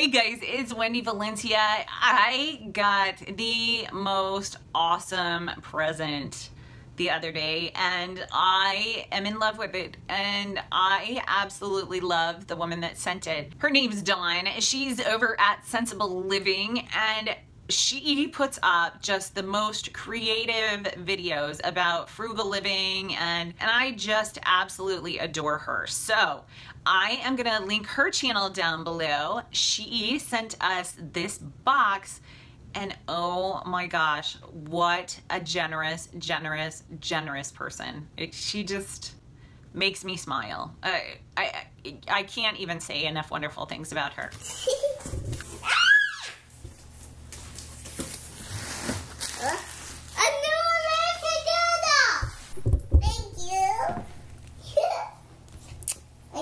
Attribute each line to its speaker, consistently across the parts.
Speaker 1: Hey guys, it's Wendy Valencia. I got the most awesome present the other day and I am in love with it and I absolutely love the woman that sent it. Her name's Dawn. She's over at Centsible Living and she puts up just the most creative videos about frugal living and and I just absolutely adore her. So I am gonna link her channel down below. She sent us this box and oh my gosh, what a generous, generous, generous person. It, she just makes me smile. I, I, I can't even say enough wonderful things about her.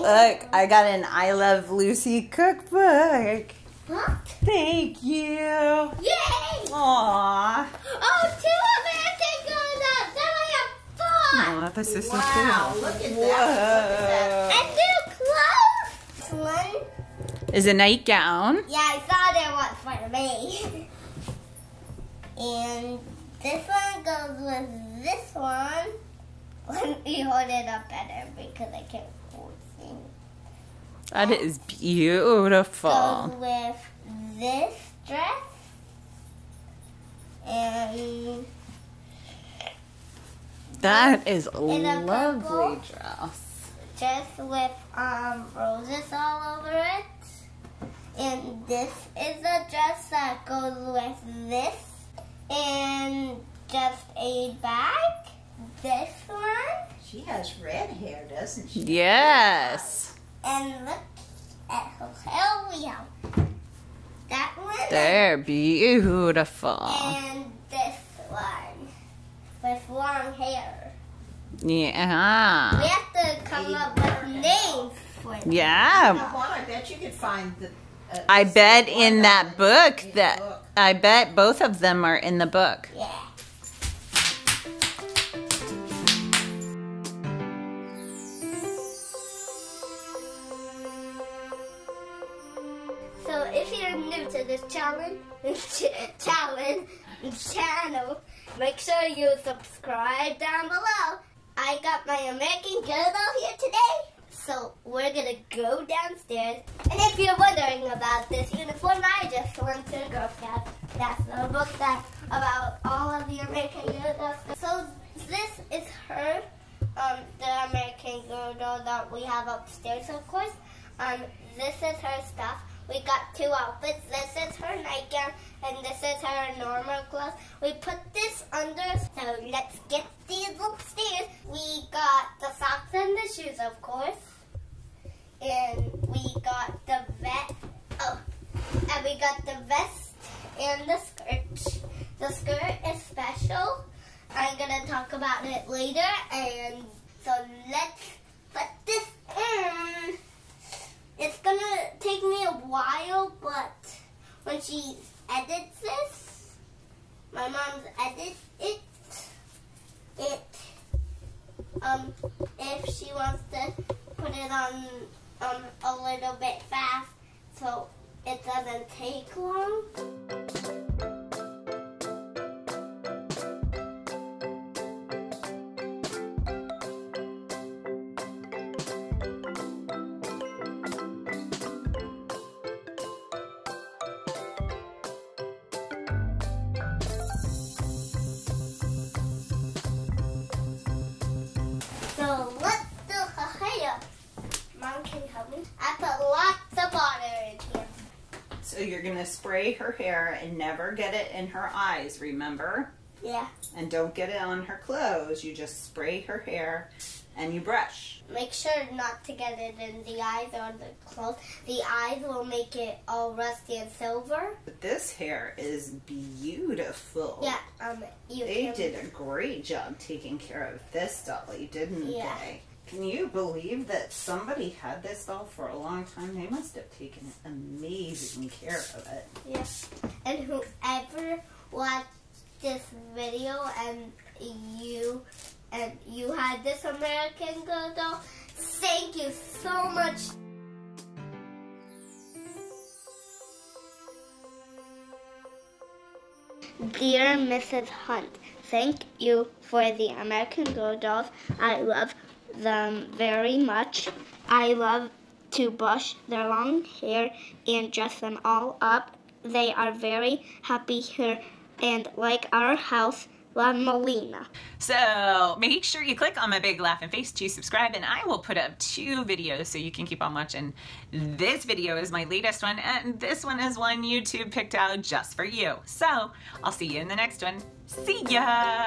Speaker 1: Look, I got an I Love Lucy cookbook.
Speaker 2: What?
Speaker 1: Thank you.
Speaker 2: Yay!
Speaker 1: Aww.
Speaker 2: Oh, two American donuts! Then I have four!
Speaker 1: Oh, this is
Speaker 3: Wow,
Speaker 1: so cool.
Speaker 3: look at that. Look at
Speaker 2: And new clothes! One.
Speaker 1: Is a nightgown.
Speaker 2: Yeah, I saw there was for me. and this one goes with this one. Let me hold it up better because I can't hold it.
Speaker 1: That is beautiful.
Speaker 2: Goes with this dress. And
Speaker 1: That is a lovely dress.
Speaker 2: just with um roses all over it. And this is a dress that goes with this. And just a bag. This.
Speaker 3: She has red hair, doesn't she?
Speaker 1: Yes.
Speaker 2: And look at her hair we. That one.
Speaker 1: They're beautiful.
Speaker 2: And this one. With long hair. Yeah. We
Speaker 1: Yeah.
Speaker 2: have to come up with names for them.
Speaker 1: Yeah.
Speaker 3: Now, Juan, I bet you could find the. Uh,
Speaker 1: I bet in that book
Speaker 3: in
Speaker 1: that
Speaker 3: book.
Speaker 1: I bet both of them are in the book.
Speaker 2: Yeah. New to this challenge, challenge channel, make sure you subscribe down below. I got my American Girl here today, so we're gonna go downstairs. And if you're wondering about this uniform, I just went to Girl Scouts. That's the book that about all of the American Girl. So this is her, um, the American Girl doll that we have upstairs, of course. Um, this is her stuff. We got two outfits. This is her nightgown, and this is her normal clothes. We put this under, so let's get these upstairs. We got the socks and the shoes, of course. And we got the vet. Oh, and we got the vest and the skirt. The skirt is special. I'm gonna talk about it later. And so let's put this in. It's gonna take me a while, but when she edits this, my mom's edit it. It um if she wants to put it on um a little bit fast, so it doesn't take long. So
Speaker 1: you're gonna spray her hair and never get it in her eyes, remember?
Speaker 2: Yeah.
Speaker 1: And don't get it on her clothes. You just spray her hair and you brush.
Speaker 2: Make sure not to get it in the eyes or the clothes. The eyes will make it all rusty and silver.
Speaker 1: But this hair is beautiful.
Speaker 2: Yeah, um, you
Speaker 1: They
Speaker 2: can.
Speaker 1: did a great job taking care of this dolly, didn't
Speaker 2: Yeah.
Speaker 1: they? Can you believe that somebody had this doll for a long time? They must have taken amazing care of it.
Speaker 2: Yes. And whoever watched this video and you and you had this American Girl doll, thank you so much. Dear Mrs. Hunt, thank you for the American Girl dolls. I love them very much. I love to brush their long hair and dress them all up. They are very happy here and like our house. La Melina.
Speaker 1: So make sure you click on my big laughing face to subscribe and I will put up two videos so you can keep on watching. This video is my latest one and this one is one YouTube picked out just for you. So I'll see you in the next one. See ya!